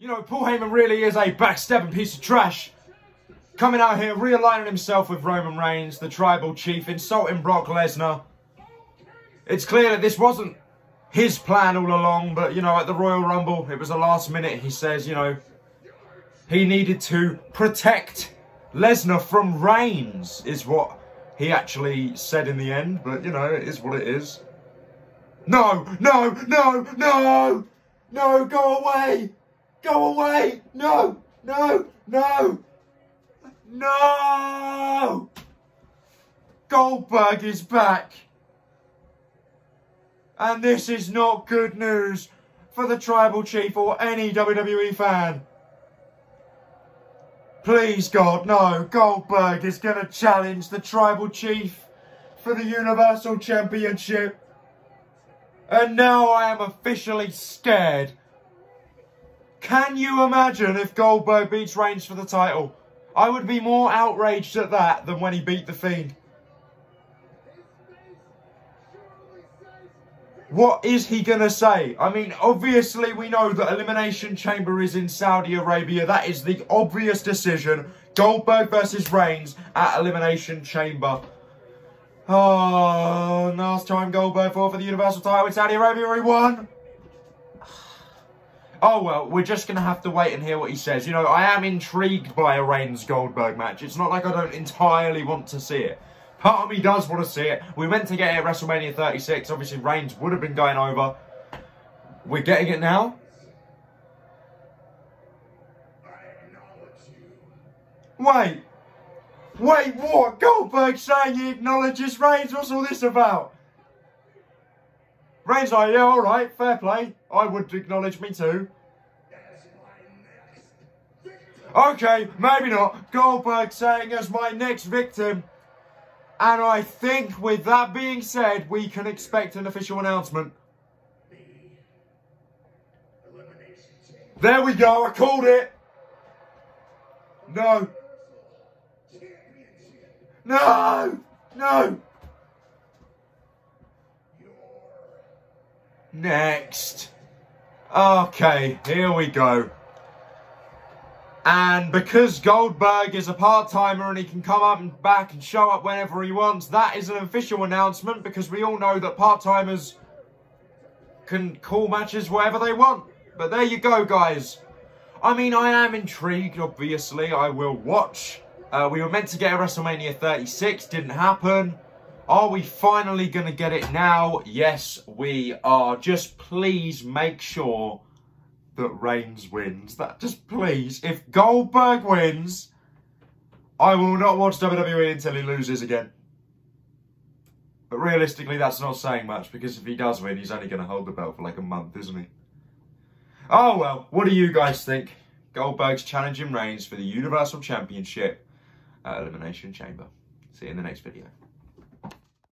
You know, Paul Heyman really is a backstabbing piece of trash. Coming out here, realigning himself with Roman Reigns, the tribal chief, insulting Brock Lesnar. It's clear that this wasn't his plan all along, but, you know, at the Royal Rumble, it was the last minute, he says, you know, he needed to protect Lesnar from Reigns, is what he actually said in the end, but, you know, it is what it is. No, no, no, no! No, go away! Go away! No! No! No! No! Goldberg is back. And this is not good news for the Tribal Chief or any WWE fan. Please, God, no. Goldberg is going to challenge the Tribal Chief for the Universal Championship. And now I am officially scared can you imagine if Goldberg beats Reigns for the title? I would be more outraged at that than when he beat The Fiend. What is he going to say? I mean, obviously we know that Elimination Chamber is in Saudi Arabia. That is the obvious decision. Goldberg versus Reigns at Elimination Chamber. Oh, last time Goldberg fought for the Universal title in Saudi Arabia, he won. Oh, well, we're just going to have to wait and hear what he says. You know, I am intrigued by a Reigns-Goldberg match. It's not like I don't entirely want to see it. Part of me does want to see it. We meant to get it at WrestleMania 36. Obviously, Reigns would have been going over. We're getting it now. Wait. Wait, what? Goldberg saying he acknowledges Reigns? What's all this about? Reigns like, yeah, all right, fair play. I would acknowledge me too. Okay, maybe not. Goldberg saying as my next victim. And I think with that being said, we can expect an official announcement. There we go, I called it. No. No! No! Next. Okay, here we go. And because Goldberg is a part-timer and he can come up and back and show up whenever he wants, that is an official announcement because we all know that part-timers can call matches wherever they want. But there you go, guys. I mean, I am intrigued, obviously. I will watch. Uh, we were meant to get a WrestleMania 36, didn't happen. Are we finally going to get it now? Yes, we are. Just please make sure that Reigns wins. That Just please. If Goldberg wins, I will not watch WWE until he loses again. But realistically, that's not saying much because if he does win, he's only going to hold the belt for like a month, isn't he? Oh well, what do you guys think? Goldberg's challenging Reigns for the Universal Championship at Elimination Chamber. See you in the next video.